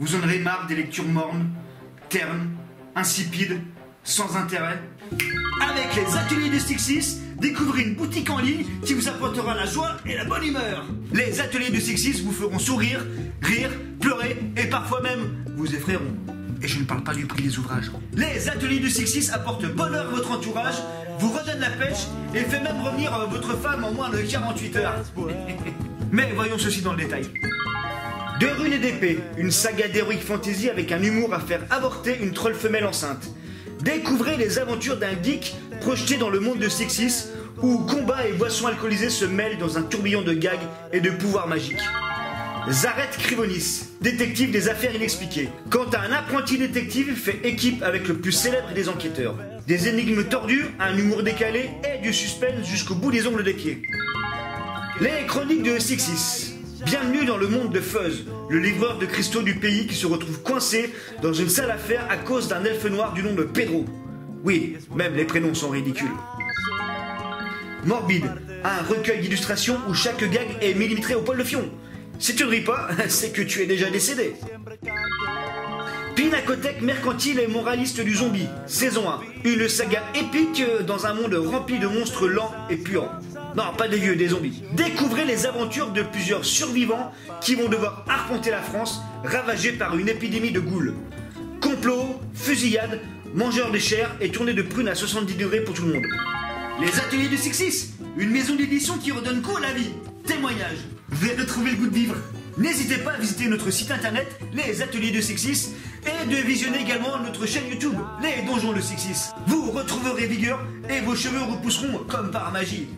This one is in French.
Vous en avez marre des lectures mornes, ternes, insipides, sans intérêt Avec les ateliers de Sixis, découvrez une boutique en ligne qui vous apportera la joie et la bonne humeur. Les ateliers de Sixis vous feront sourire, rire, pleurer et parfois même vous effrayeront. Et je ne parle pas du prix des ouvrages. Les ateliers de Sixis apportent bonheur à votre entourage, vous redonnent la pêche et fait même revenir euh, votre femme en moins de 48 heures. Mais voyons ceci dans le détail. De runes et d'épée, une saga d'heroic fantasy avec un humour à faire avorter une troll femelle enceinte. Découvrez les aventures d'un geek projeté dans le monde de Sixis où combat et boissons alcoolisées se mêlent dans un tourbillon de gags et de pouvoirs magiques. Zaret Krivonis, détective des affaires inexpliquées. Quand un apprenti détective fait équipe avec le plus célèbre des enquêteurs. Des énigmes tordues, un humour décalé et du suspense jusqu'au bout des ongles des pieds. Les chroniques de Sixis. Bienvenue dans le monde de Fuzz, le livreur de cristaux du pays qui se retrouve coincé dans une sale affaire à cause d'un elfe noir du nom de Pedro. Oui, même les prénoms sont ridicules. Morbide, un recueil d'illustrations où chaque gag est millimétré au poil de fion. Si tu ne ris pas, c'est que tu es déjà décédé. Pinacothèque mercantile et moraliste du zombie, saison 1. Une saga épique dans un monde rempli de monstres lents et puants. Non, pas des vieux, des zombies. Découvrez les aventures de plusieurs survivants qui vont devoir arpenter la France, ravagée par une épidémie de goules. Complot, fusillade, mangeurs de chair et tournée de prunes à 70 degrés pour tout le monde. Les ateliers de Sixis, une maison d'édition qui redonne quoi à la vie Témoignage. Vous retrouvé le goût de vivre N'hésitez pas à visiter notre site internet, les ateliers de Sixis, et de visionner également notre chaîne YouTube, les donjons de Sixis. Vous retrouverez vigueur et vos cheveux repousseront comme par magie.